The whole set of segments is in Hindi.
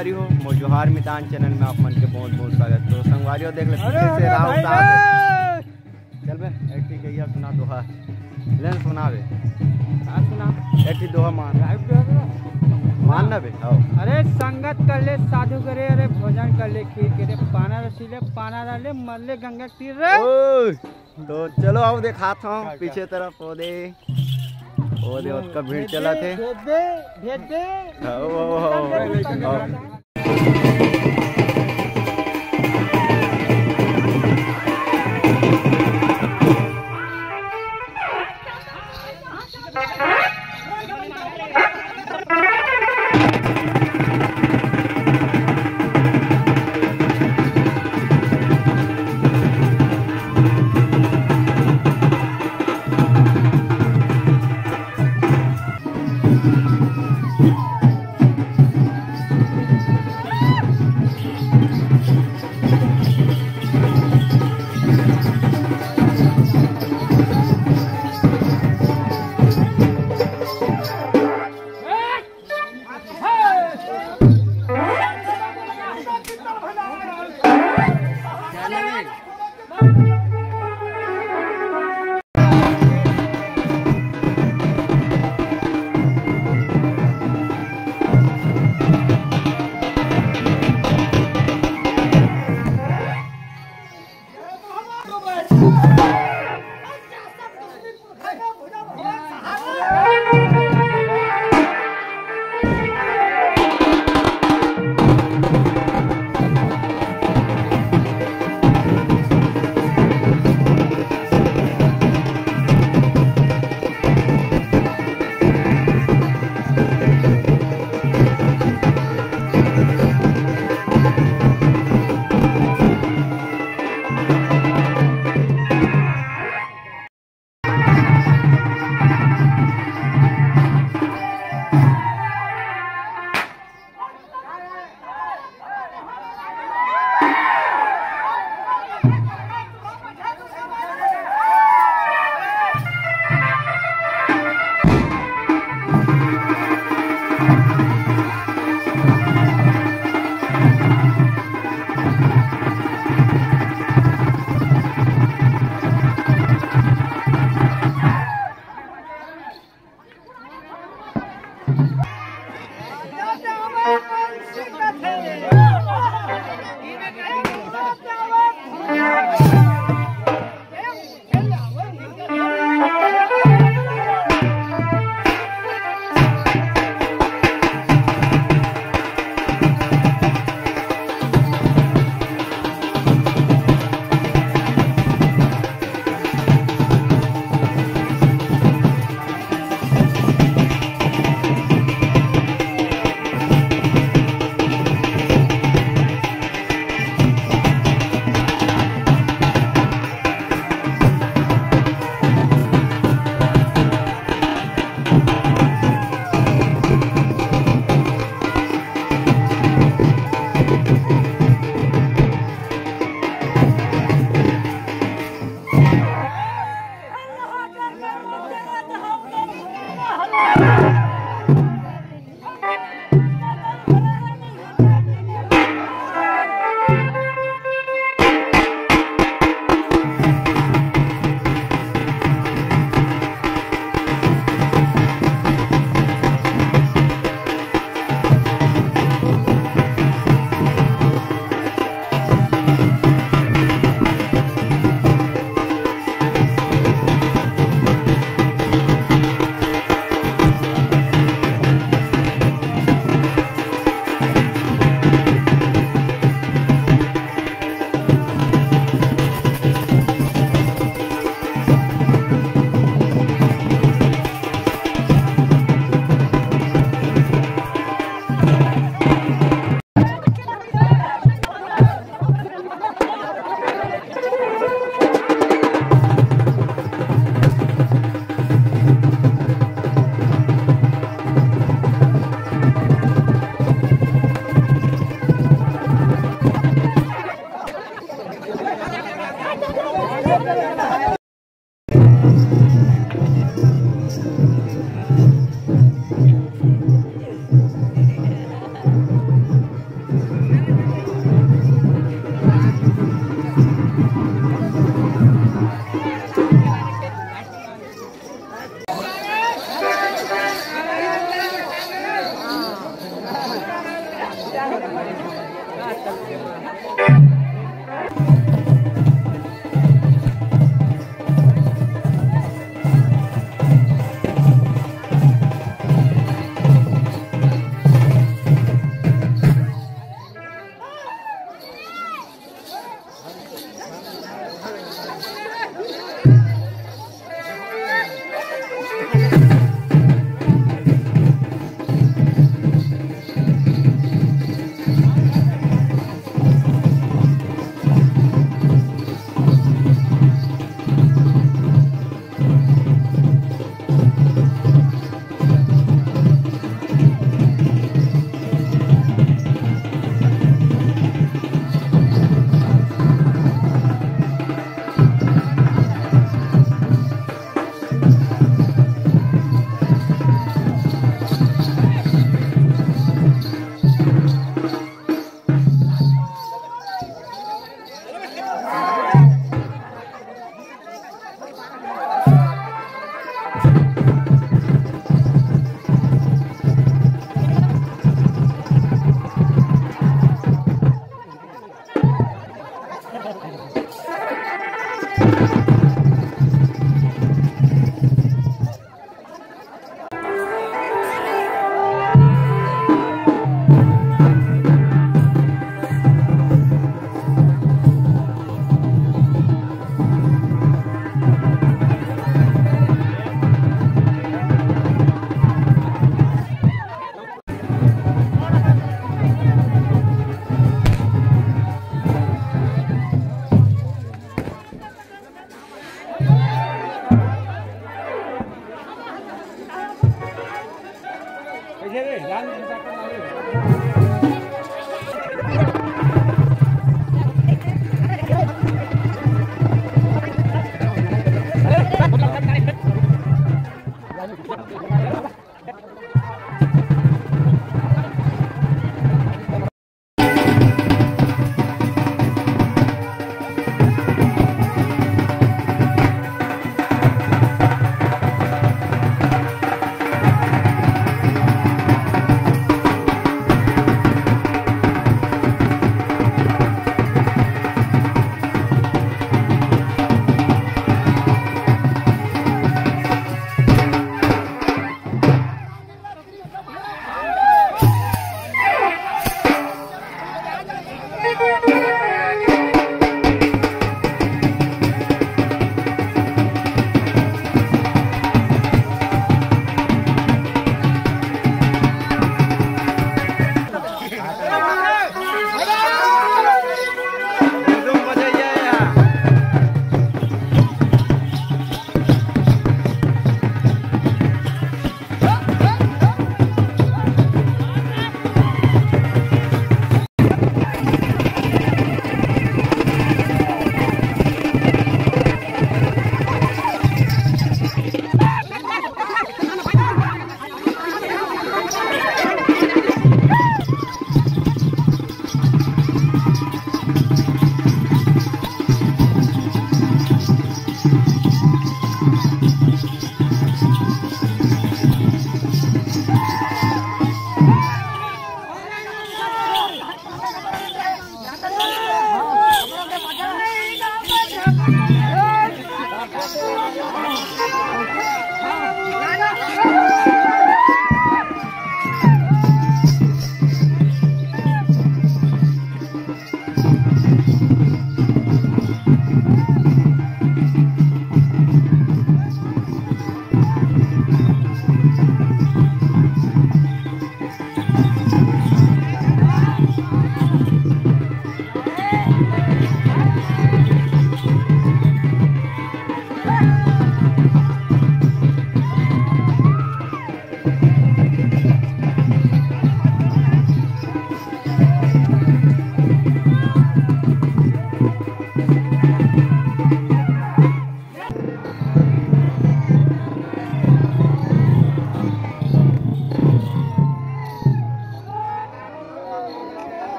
संगवारी हो मो जोहार मितान चैनल में आप मन के बहुत बहुत स्वागत। तो संगवारी हो देख ले पीछे से राव चल बे एक ठीक सुना दोहा। लेन सुना बे। का सुना। एक दोहा मान। मान ना बे आओ। अरे संगत कर ले साधु करे अरे भोजन कर ले खीर के रे पाना रसीले पाना डाले मरले गंगा तीर रे। तो चलो आओ दिखाता हूँ पीछे तरफ़ पौधे पौधे उसका भीड़ चला थे। भेज दे भेज दे। आओ, आओ, आओ, Thank you.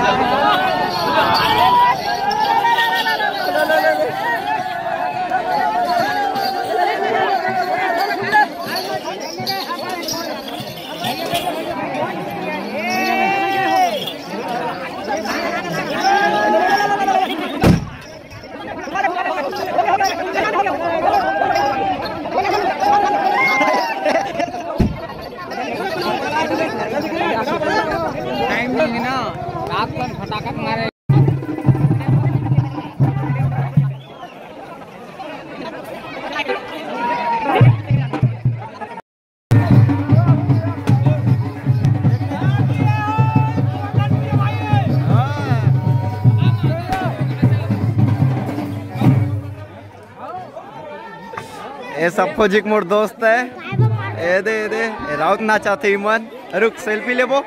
감사합니다. ये जिक मोर दोस्त है। ए दे ए दे। राउत ना चाहते मन। रुक, सेल्फी लेबो।